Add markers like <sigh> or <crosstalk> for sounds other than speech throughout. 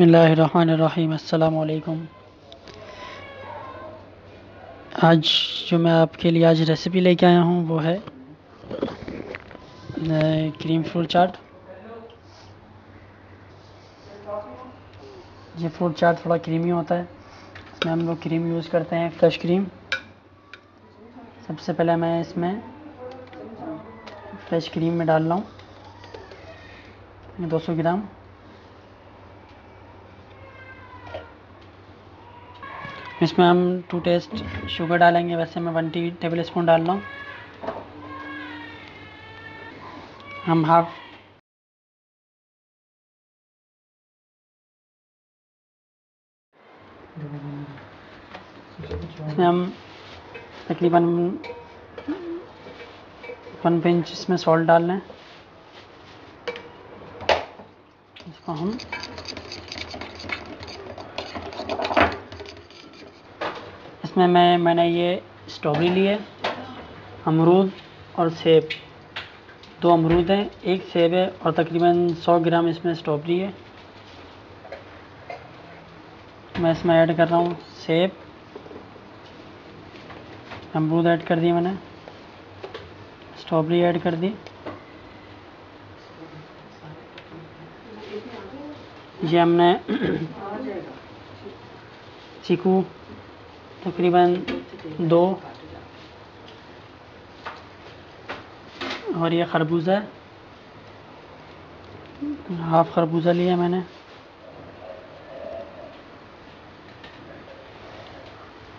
बिसमीम आज जो मैं आपके लिए आज रेसिपी लेके आया हूँ, वो है क्रीम फ्रूट चाट ये फ्रूट चाट थोड़ा क्रीमी होता है। इसमें हम लोग क्रीम यूज़ करते हैं फ्रेश क्रीम सबसे पहले मैं इसमें फ्रेश क्रीम में डाल रहा हूँ। 200 ग्राम। इसमें हम टू टेस्ट शुगर डालेंगे, वैसे मैं वन टी टेबल स्पून डाल रहा हूँ। हम हाफ़ इसमें हम तकरीबन वन पिंच इसमें सॉल्ट डाल लें इसको हम इसमें मैं, मैंने ये स्ट्रॉबेरी ली है, अमरूद और सेब। दो अमरूद हैं, एक सेब है और तकरीबन 100 ग्राम इसमें स्ट्रॉबेरी है। मैं इसमें ऐड कर रहा हूँ सेब। अमरूद ऐड कर दिए मैंने, स्ट्रॉबेरी ऐड कर दी। ये हमने <clears throat> चीकू तकरीबन दो। और ये खरबूजा हाफ़ खरबूजा लिया मैंने।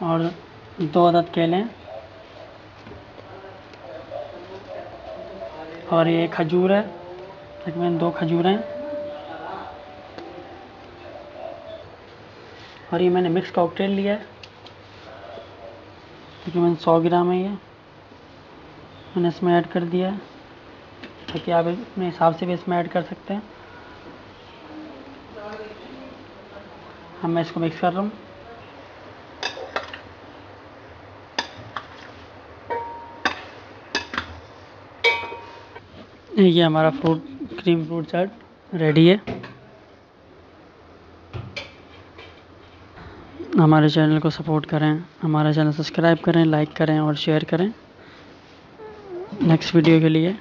और दो अदद केले और ये खजूर है। तकरीबन दो खजूर हैं। और ये मैंने मिक्स कॉकटेल लिया है। तकरीबन सौ ग्राम है ये। मैंने इसमें ऐड कर दिया है, ताकि आप अपने हिसाब से भी इसमें ऐड कर सकते हैं। हम मैं इसको मिक्स कर रहा हूँ। ये हमारा fruit cream fruit chaat ready है। हमारे चैनल को सपोर्ट करें, हमारा चैनल सब्सक्राइब करें, लाइक करें और शेयर करें। नेक्स्ट वीडियो के लिए